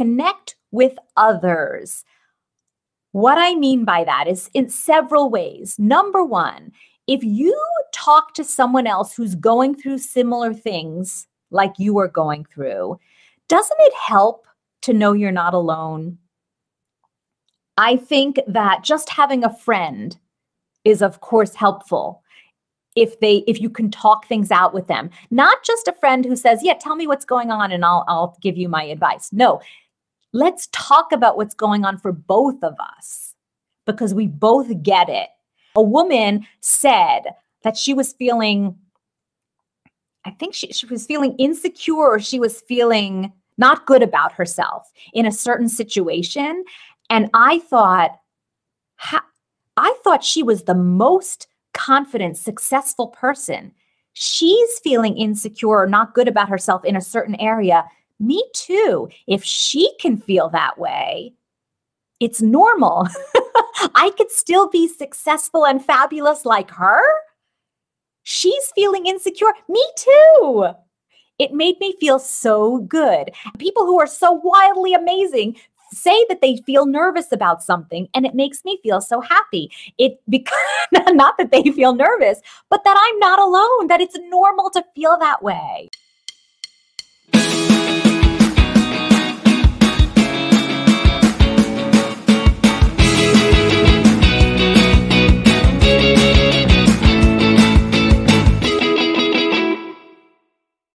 connect with others. What I mean by that is in several ways. Number one, if you talk to someone else who's going through similar things like you are going through, doesn't it help to know you're not alone? I think that just having a friend is, of course, helpful if they if you can talk things out with them not just a friend who says yeah tell me what's going on and i'll i'll give you my advice no let's talk about what's going on for both of us because we both get it. A woman said that she was feeling i think she, she was feeling insecure or she was feeling not good about herself in a certain situation. And i thought i thought she was the most confident, successful person, she's feeling insecure or not good about herself in a certain area. Me too. If she can feel that way, it's normal. I could still be successful and fabulous like her. She's feeling insecure. Me too. It made me feel so good. People who are so wildly amazing say that they feel nervous about something and it makes me feel so happy. It because not that they feel nervous, but that I'm not alone, that it's normal to feel that way.